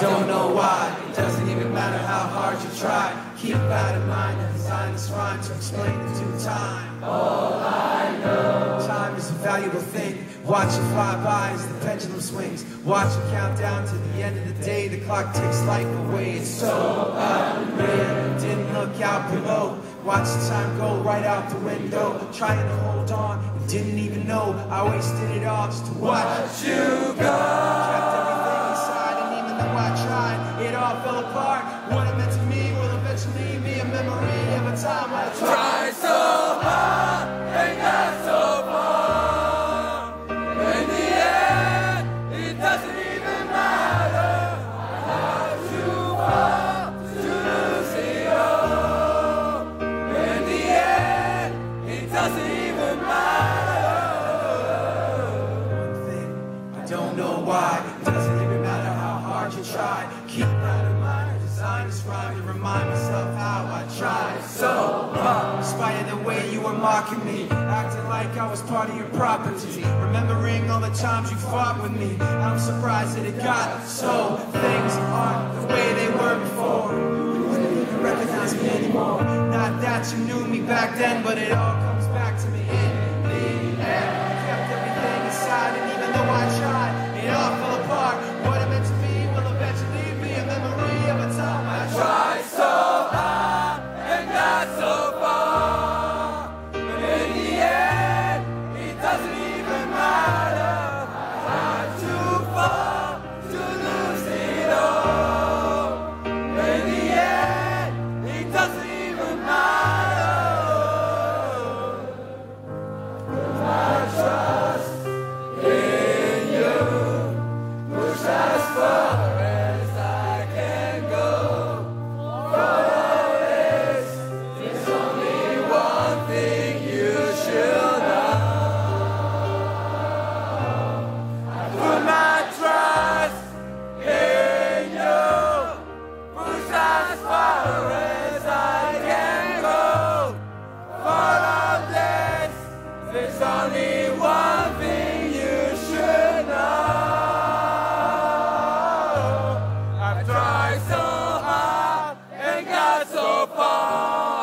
don't know why. It doesn't even matter how hard you try. Keep out of mind. I designed this rhyme to explain it to time. All I know. Time is a valuable thing. Watch it fly by as the pendulum swings. Watch it count down to the end of the day. The clock takes life away. It's so unreal. Didn't look out below. Watch the time go right out the window. Trying to hold on. Didn't even know I wasted it all just to watch you go. Doesn't even matter how hard you try. Keep that in mind. I designed this rhyme to remind myself how I tried so hard. In spite of the way you were mocking me, acting like I was part of your property. Remembering all the times you fought with me. I'm surprised that it got so. Things aren't the way they were before. You wouldn't even recognize me anymore. Not that you knew me back then, but it all there's only one thing you should know. I've tried so hard and got so far.